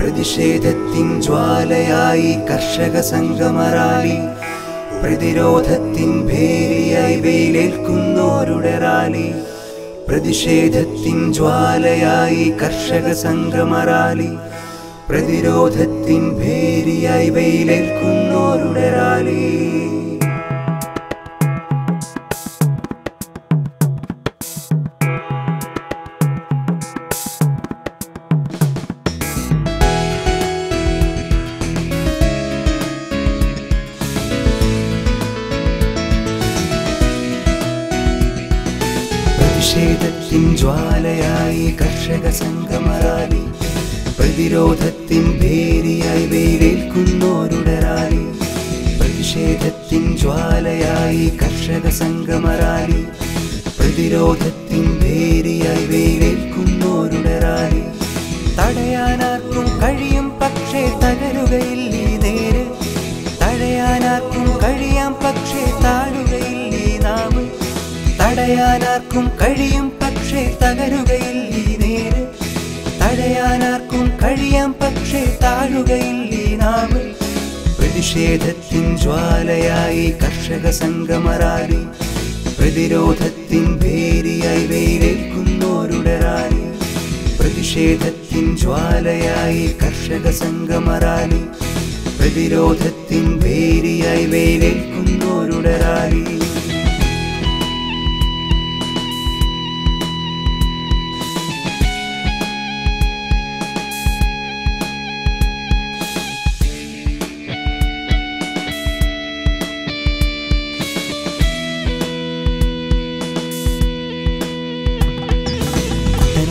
പ്രതിഷേധത്തിൻ ജ്വാലയായി കർഷക സംഗമറാലി. പ്രതിരോധത്തിൻ ഭേരിയായി വെയിലേൽക്കുന്നോരുടെ റാലി. പ്രതിഷേധത്തിൻ ജ്വാലയായി കർഷക സംഗമറാലി. പ്രതിരോധത്തിൻ ഭേരിയായി വെയിലേൽക്കുന്നോരുടെ റാലി. പ്രതിഷേധത്തിൻ ജ്വാലയായി കർഷക സംഘമറാലി പ്രതിരോധത്തിൻ ഭേരിയായി വെയിലേൽക്കുന്നോരുടെ പ്രതിഷേധത്തിൻ ജ്വാലയായി കർഷക സംഘമറാലി പ്രതിരോധത്തിൻ ഭേരിയായി വെയിലേൽക്കുന്നോരുടെ തടയാനാർക്കും കഴിയും പക്ഷേ തകരുകയില്ല നേര്. തടയാനാർക്കും കഴിയാം പക്ഷേ താഴുകയില്ലേ നാം തടയാനാർക്കും കഴിയും പ്രതിഷേധത്തിൻ ജ്വാലയായി കർഷക സംഗമറാലി. പ്രതിരോധത്തിൻ ഭേരിയായി വെയിലേൽക്കുന്നോരുടെ റാലി. പ്രതിഷേധത്തിൻ ജ്വാലയായി കർഷക സംഗമറാലി. പ്രതിരോധത്തിൻ ഭേരിയായി വെയിലേൽക്കുന്നോരുടെ റാലി.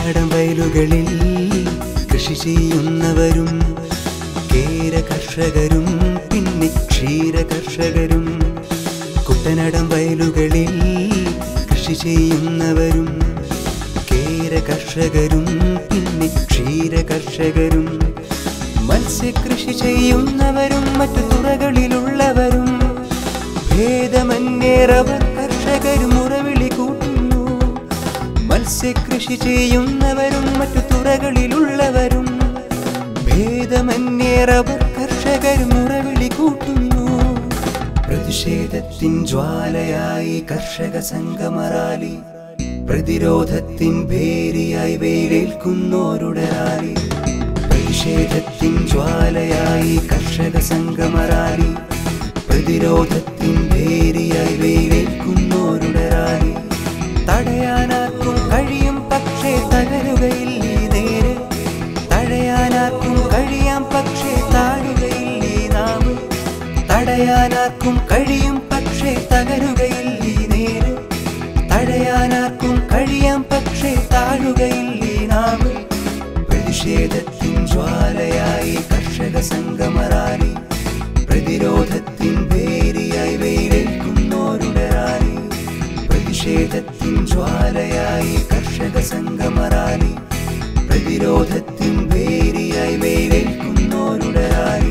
കുട്ടനാടൻ വയലുകളിൽ കൃഷി ചെയ്യുന്നവരും കേര കർഷകരും പിന്നെ ക്ഷീര കർഷകരും കുട്ടനാടൻ വയലുകളിൽ കൃഷി ചെയ്യുന്നവരും കേര കർഷകരും പിന്നെ ക്ഷീര കർഷകരും മത്സ്യകൃഷി ചെയ്യുന്നവരും മറ്റു തുറകളിലുള്ളവരും ഭേദമന്യേറവർ മത്സ്യകൃഷി ചെയ്യുന്നവരും മറ്റു തുറകളിലുള്ളവരും ഭേദമന്യേറവർ കർഷകരും മുറവിളി കൂട്ടുന്നു. പ്രതിഷേധത്തിൻ ജ്വാലയായി കർഷക സംഗമറാലി പ്രതിരോധത്തിൻ ഭേരിയായി വെയിലേൽക്കുന്നോരുടെ റാലി പ്രതിഷേധത്തിൻ ജ്വാലയായി കർഷക സംഗമറാലി പ്രതിരോധത്തിൻ ഭേരിയായി വെയിലേൽക്കുന്നോരുടെ റാലി തടയാ കഴിയാം പക്ഷേ തകരുകയില്ല നേരെ തടയാനാർക്കും കഴിയാം പക്ഷേ താഴുകയില്ല നാവ് പ്രതിഷേധത്തിൻ ജ്വാലയായി കർഷക സംഗമറാലി പ്രതിരോധത്തിൻ പേരിയായി വെയിലേൽക്കുന്നോരുടരാലി പ്രതിഷേധത്തിൻ ജ്വാലയായി കർഷക വിരോധത്തിൻ പേരിയായി മേലേൽക്കുന്നോരുടെ ആയി